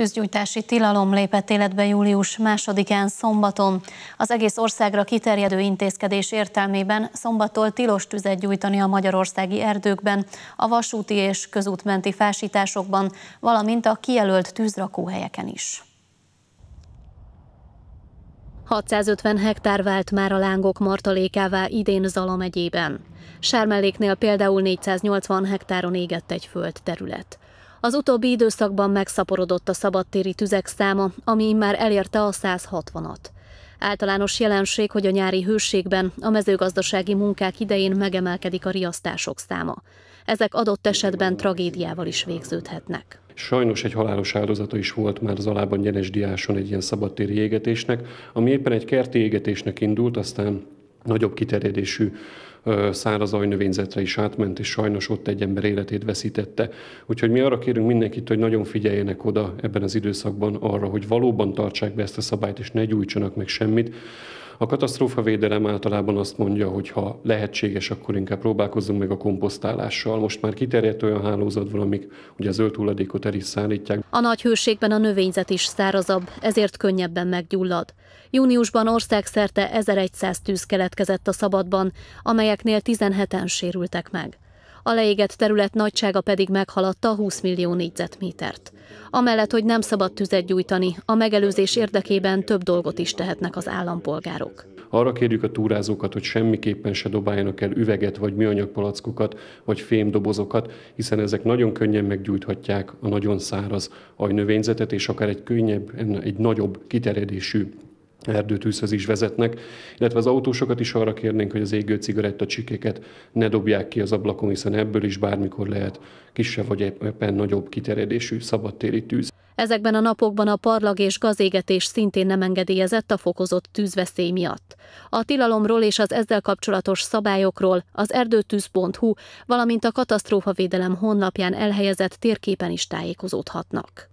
Tűzgyújtási tilalom lépett életbe július másodikán szombaton. Az egész országra kiterjedő intézkedés értelmében szombattól tilos tüzet gyújtani a magyarországi erdőkben, a vasúti és közútmenti fásításokban, valamint a kijelölt tűzrakóhelyeken is. 650 hektár vált már a lángok martalékává idén Zala megyében. Sármelléknél például 480 hektáron égett egy föld terület. Az utóbbi időszakban megszaporodott a szabadtéri tüzek száma, ami már elérte a 160-at. Általános jelenség, hogy a nyári hőségben a mezőgazdasági munkák idején megemelkedik a riasztások száma. Ezek adott esetben tragédiával is végződhetnek. Sajnos egy halálos áldozata is volt már Zalában Gyenes Diáson egy ilyen szabadtéri égetésnek, ami éppen egy kerti égetésnek indult, aztán nagyobb kiterjedésű száraz ajnövényzetre is átment, és sajnos ott egy ember életét veszítette. Úgyhogy mi arra kérünk mindenkit, hogy nagyon figyeljenek oda ebben az időszakban arra, hogy valóban tartsák be ezt a szabályt, és ne gyújtsanak meg semmit. A katasztrófavédelem általában azt mondja, hogy ha lehetséges, akkor inkább próbálkozzunk meg a komposztálással. Most már kiterjedt olyan hálózat van, amik ugye a zöld hulladékot el is szállítják. A nagy hőségben a növényzet is szárazabb, ezért könnyebben meggyullad. Júniusban országszerte 1100 tűz keletkezett a szabadban, amelyeknél 17-en sérültek meg. A leégett terület nagysága pedig meghaladta 20 millió négyzetmétert. Amellett, hogy nem szabad tüzet gyújtani, a megelőzés érdekében több dolgot is tehetnek az állampolgárok. Arra kérjük a túrázókat, hogy semmiképpen se dobáljanak el üveget, vagy műanyag palackokat, vagy fémdobozokat, hiszen ezek nagyon könnyen meggyújthatják a nagyon száraz ajnövényzetet, és akár egy könnyebb, egy nagyobb kiterjedésű erdőtűzhöz is vezetnek, illetve az autósokat is arra kérnénk, hogy az égő cigaretta csikéket ne dobják ki az ablakon, hiszen ebből is bármikor lehet kisebb vagy éppen nagyobb kiterjedésű szabadtéri tűz. Ezekben a napokban a parlag és gazégetés szintén nem engedélyezett a fokozott tűzveszély miatt. A tilalomról és az ezzel kapcsolatos szabályokról az erdőtűz.hu, valamint a katasztrófavédelem honlapján elhelyezett térképen is tájékozódhatnak.